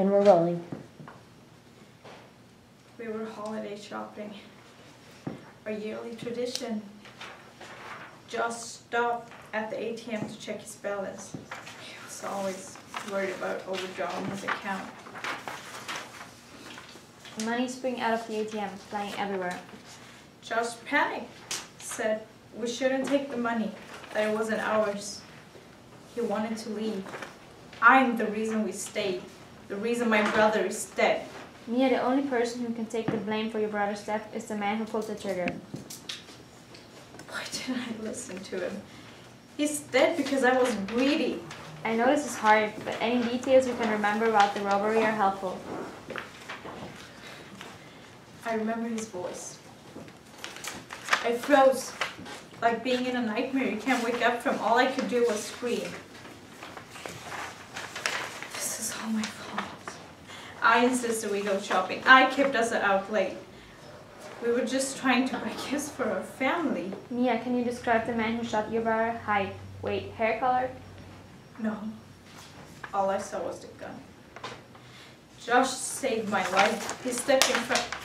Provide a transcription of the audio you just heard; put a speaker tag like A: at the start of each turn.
A: And we're rolling.
B: We were holiday shopping. Our yearly tradition. Just stopped at the ATM to check his balance. He was always worried about overdrawing his account.
C: Money spring out of the ATM, flying everywhere.
B: Josh panicked, said we shouldn't take the money, that it wasn't ours. He wanted to leave. I'm the reason we stayed, the reason my brother is dead.
C: Mia, the only person who can take the blame for your brother's death is the man who pulled the trigger.
B: Why didn't I listen to him? He's dead because I was greedy.
C: I know this is hard, but any details you can remember about the robbery are helpful.
B: I remember his voice. I froze, like being in a nightmare you can't wake up from. All I could do was scream. This is all my fault. I insisted we go shopping. I kept us out late. We were just trying to buy gifts for our family.
C: Mia, can you describe the man who shot your brother? Height, weight, hair color?
B: No. All I saw was the gun. Josh saved my life. He stepped in front